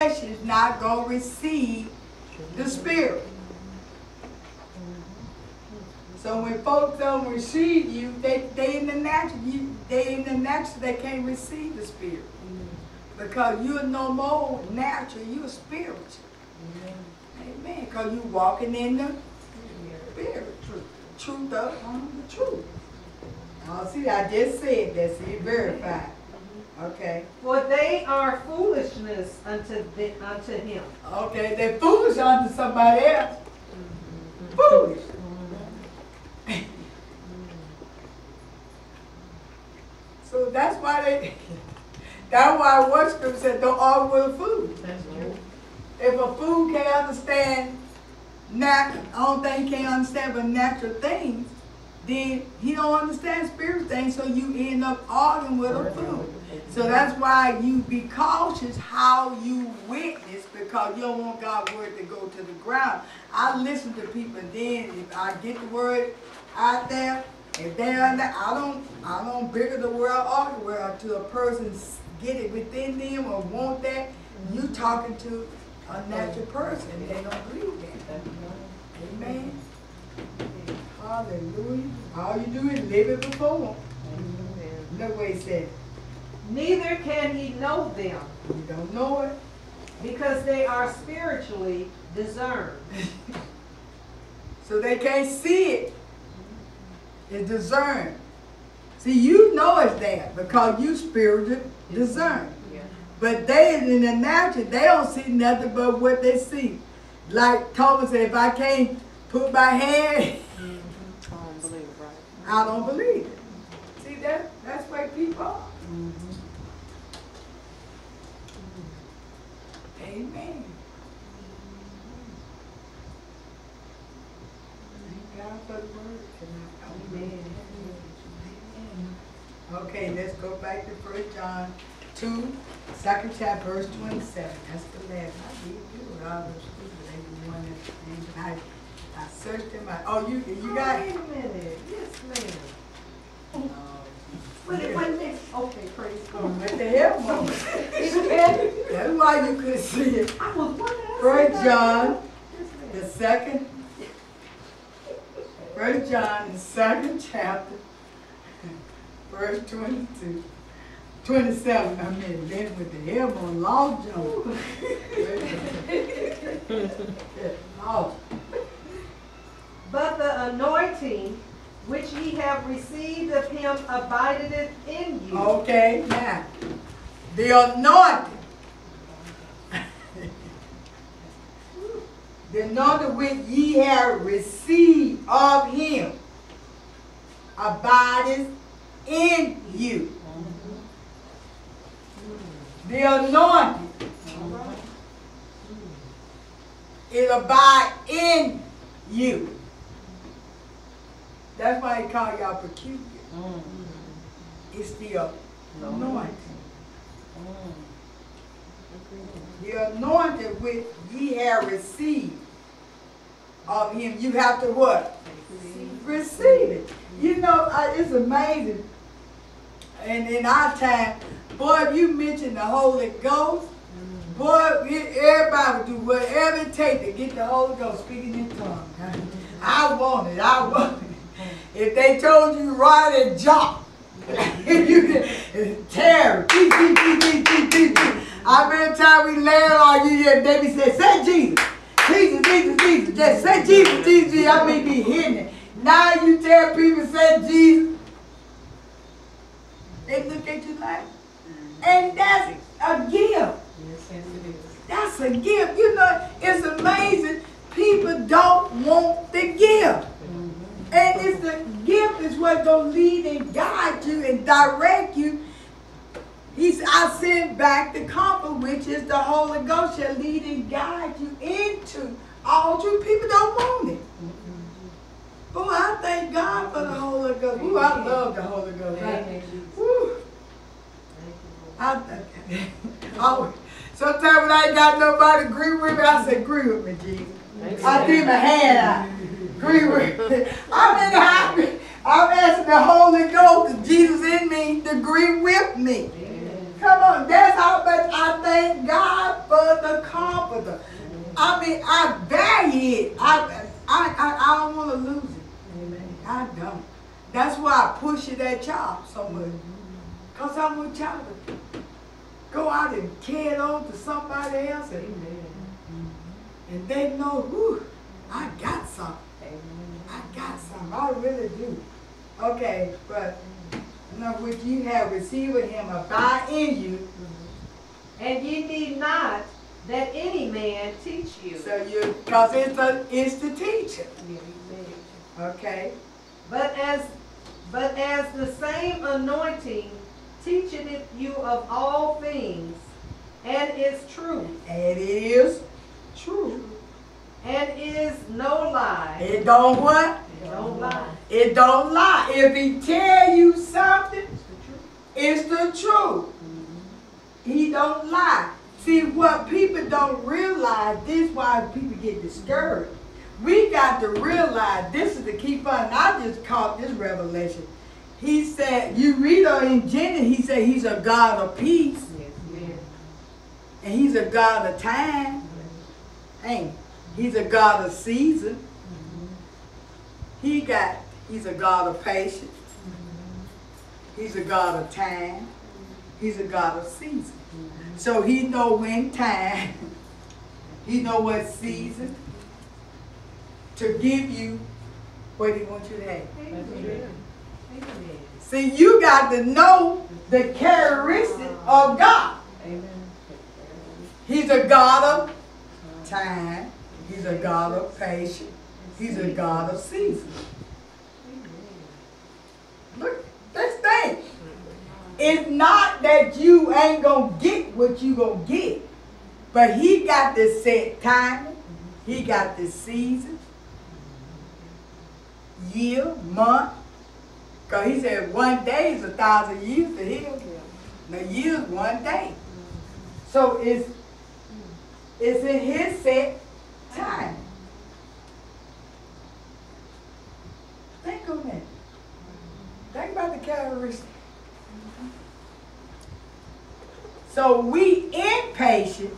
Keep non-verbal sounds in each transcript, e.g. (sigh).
flesh is not going to receive the spirit. So when folks don't receive you, they, they in the natural, you, they in the natural, they can't receive the spirit. Because you're no more natural, you're spiritual. Amen. Because you're walking in the spirit, truth, truth of um, the truth. Oh, see, I just said that, see, verified. Okay. For they are foolishness unto the, unto him. Okay, they're foolish unto somebody else. Foolish. so that's why they, (laughs) that's why one scripture said, don't argue with a fool. That's true. If a fool can't understand don't think he can't understand but natural things, then he don't understand spiritual things, so you end up arguing with a fool. So that's why you be cautious how you witness because you don't want God's word to go to the ground. I listen to people and then if I get the word out there, if they're under, I don't I don't bigger the word or the word until a person get it within them or want that. You talking to a natural person they don't believe that. Amen. Hallelujah. All you do is live it before them. Look what he said. Neither can he know them, You don't know it. because they are spiritually discerned. (laughs) So they can't see it. It's discerned. See, you know it's there because you spiritual discerned. But they in the natural, they don't see nothing but what they see. Like Thomas said, if I can't put my hand, (laughs) mm-hmm. I don't believe it. See that that's where people are. Amen. Thank God for the word tonight. Amen. Okay, let's go back to First John two, second chapter, verse twenty-seven. That's the last. I did good. I was stupid. They the one that, and I, searched them out. Oh, you, you got Wait it? a minute, yes, ma'am. Oh, Wait, wait a minute. Okay, praise oh, God. What the hell, (laughs) mama? That's why you couldn't see it. I was wondering. First John, the second, First John, the second chapter, verse 22, 27, I mean, then with the help on Long John. Oh, (laughs) (laughs) anointing which ye have received of him abideth in you. okay, now, the anointing. (laughs) The anointing which ye have received of him abideth in you. The anointing. It abide in you. That's why he call y'all peculiar. It's the anointing. The anointing which ye have received of him, you have to what? Receive it. You know, uh, it's amazing. And in our time, boy, if you mention the Holy Ghost, boy, it- everybody would do whatever it takes to get the Holy Ghost speaking in tongues. I want it. I want it. If they told you ride and jump, (laughs) you gee. I remember time we landed on you and Debbie said, say Jesus. Jesus, Jesus, Jesus. Just say Jesus, Jesus, Jesus. I may be hitting it. Now you tell people say Jesus. They look at you like, and that's a gift. That's a gift. You know, it's amazing. People don't want the gift. And it's the gift is what gonna lead and guide you and direct you. He's I send back the comfort, which is the Holy Ghost, shall lead and guide you into all truth. People don't want it. Boy, I thank God for the Holy Ghost. Ooh, I love the Holy Ghost. I- Woo. I, I, sometimes when I ain't got nobody to agree with me, I say, agree with me, Jesus. I threw my hand out. With. (laughs) I'm in house. I'm asking the Holy Ghost, Jesus in me, to agree with me. Come on, that's how much I thank God for the comforter. I mean, I value it. I, I, I, I don't want to lose it. I don't. That's why I push it at y'all so much. Because I want y'all to go out and carry on to somebody else and, and they know, whew, I got something. I got some. I really do. Okay, but now which you have received of him abide in you. Mm-hmm. And ye need not that any man teach you. So you, because it's a, it's the teacher. Okay? But as, but as the same anointing teacheth you of all things, and is true, And it is true. And is no lie. It don't what? It don't lie. It don't lie. If he tell you something, it's the truth. It's the truth. Mm-hmm. He don't lie. See, what people don't realize, this why people get discouraged. We got to realize, this is the key part, and I just caught this revelation. He said, you read on in Genesis, he said he's a God of peace, and he's a God of time. Ain't he? He's a God of season. He got, he's a God of patience. He's a God of time. He's a God of season. So he know when time, (laughs) he know what season to give you what he wants you to have. Amen. See, you got to know the characteristic of God. Amen. He's a God of time. He's a God of patience. He's a God of season. Look, this thing. It's not that you ain't gonna get what you gonna get, but he got this set timing. He got this season, year, month. Cause he said one day is a thousand years to him. Now year's one day. So it's it's in his set time. Think on that. Think about the characteristics. So we impatient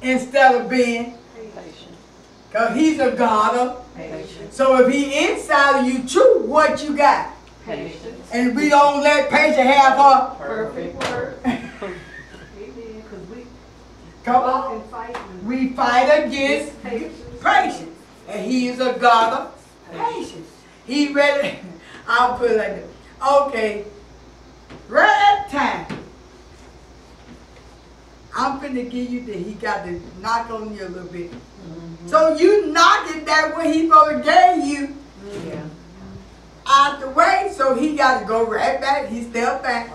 instead of being, Patient. cause he's a God of. Patient. So if he inside of you, true, what you got? Patience. And we don't let patience have her. Perfect word. Amen. Because we Come on. fight. We fight against patience. patience. And he is a God of patience. He ready. (laughs) I'll put it like this. Okay. At time. I'm finna give you that he got to knock on you a little bit. Mm-hmm. So you knock it that way he gonna give you Yeah. out the way. So he got to go right back. He step back.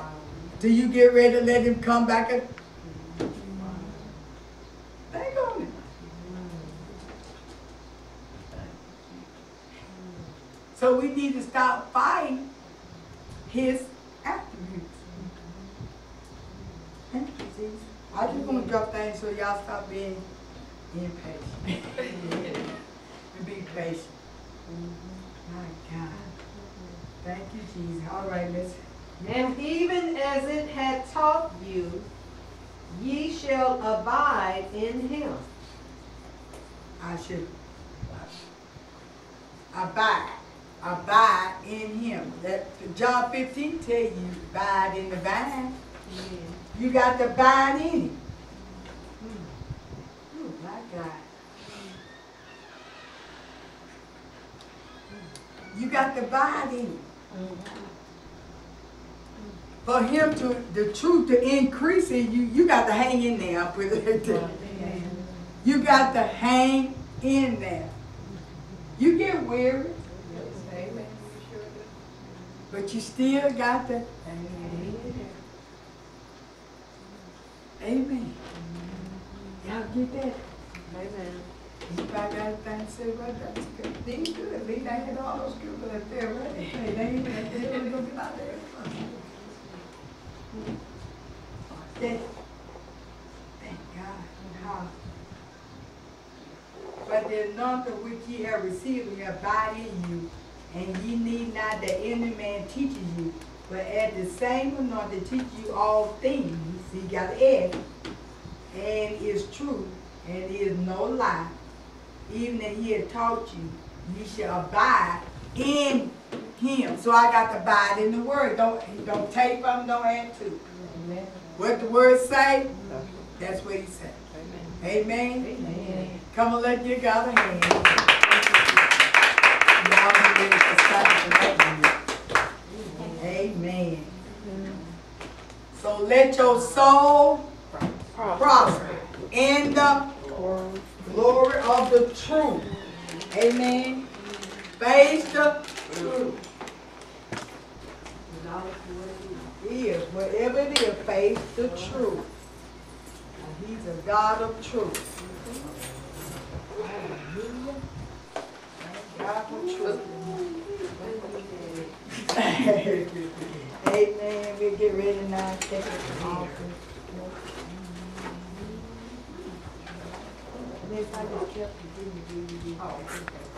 Do you get ready to let him come back. And, think on it. So we need to stop fighting his attributes. Thank you, Jesus. I just want to drop things so y'all stop being impatient. and (laughs) be patient. Mm-hmm. My God. Thank you, Jesus. All right, let's. And even as it had taught you, ye shall abide in him. I should abide. Abide in him. That John 15 tell you, abide in the vine. You got to abide in him. You got in him. For him to, the truth to increase in you, you got to hang in there. It. You got to hang in there. You get weary, but you still got to. Amen. Y'all get that? Amen. Anybody got anything to say about that? Good. These good. At least get all those people up there, right? Hey, they ain't, they ain't gonna get out there. Thank, thank God. How? But the anointing which ye have received will abide in you, and ye need not that any man teaches you, But at the same anointing teach you all things, he got add, and is true, and is no lie. Even that he had taught you, you shall abide in him. So I got to abide in the word. Don't don't take from, don't add to. Amen. What the word say, mm-hmm. that's what he said. Amen. Amen. Amen. Come and let your God hands. Y'all be ready to start tonight. Amen. Mm-hmm. So let your soul prosper in the glory of the truth. Amen. Face the truth. Is, whatever it is, face the truth. And He's a God of truth. God truth. (laughs) Amen. We'll get ready now. Take it off. Miss, I just kept the DVD.